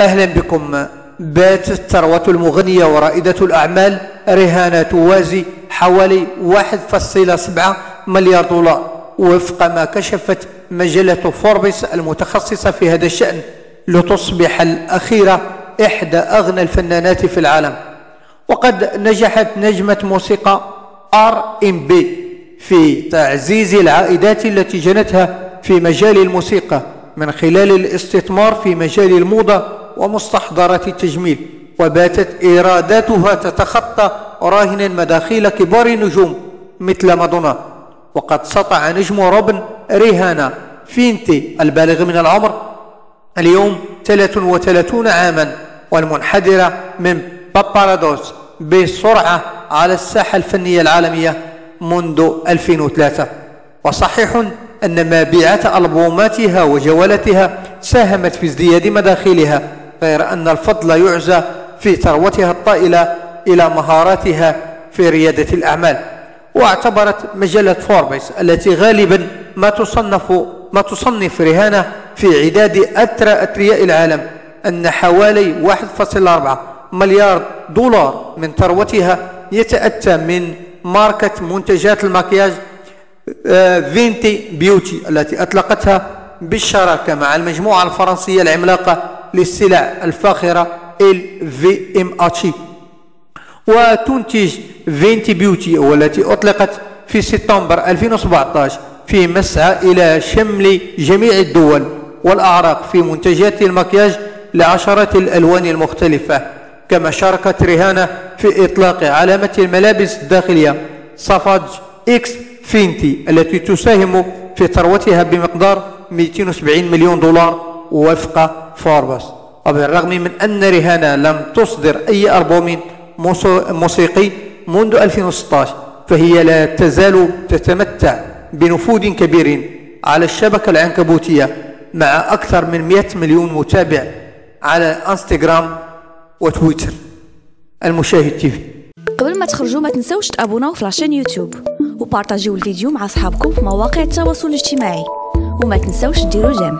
أهلا بكم. باتت ثروة المغنية ورائدة الأعمال. ريهانا توازي حوالي 1.7 مليار دولار. وفق ما كشفت مجلة فوربس المتخصصة في هذا الشأن لتصبح الأخيرة إحدى أغنى الفنانات في العالم. وقد نجحت نجمة موسيقى R&B في تعزيز العائدات التي جنتها في مجال الموسيقى من خلال الاستثمار في مجال الموضة ومستحضرات التجميل وباتت إيراداتها تتخطى راهنا مداخيل كبار النجوم مثل مادونا. وقد سطع نجم روبن ريهانا فينتي البالغ من العمر. اليوم 33 عاما والمنحدرة من بابارادوس بسرعة على الساحة الفنية العالمية منذ 2003 وصحيح أن مبيعات ألبوماتها وجولاتها ساهمت في ازدياد مداخلها غير أن الفضل يعزى في ثروتها الطائلة إلى مهاراتها في ريادة الأعمال. واعتبرت مجلة فوربس التي غالبا ما تصنف ما تصنف رهانة في عداد أثرى أثرياء العالم أن حوالي 1.4 مليار دولار من ثروتها يتأتى من ماركة منتجات المكياج آه، Fenty Beauty التي أطلقتها بالشراكة مع المجموعة الفرنسية العملاقة للسلع الفاخرة اتشي وتنتج Fenty Beauty والتي أطلقت في سبتمبر 2017 في مسعى إلى شمل جميع الدول والأعراق في منتجات المكياج لعشرات الألوان المختلفة كما شاركت ريهانا في إطلاق علامة الملابس الداخلية Savage X Fenty التي تساهم في ثروتها بمقدار 270 مليون دولار وفق فوربس وبالرغم من أن ريهانا لم تصدر أي ألبوم موسيقي منذ 2016 فهي لا تزال تتمتع بنفوذ كبير على الشبكة العنكبوتية مع أكثر من 100 مليون متابع على إنستغرام وتويتر. المشاهد TV قبل ما تخرجوا ما تنسوش تابوناو في la chaîne YouTube وبارطاجيو الفيديو مع أصحابكم في مواقع التواصل الاجتماعي. وما تنسوش ديروا j'aime.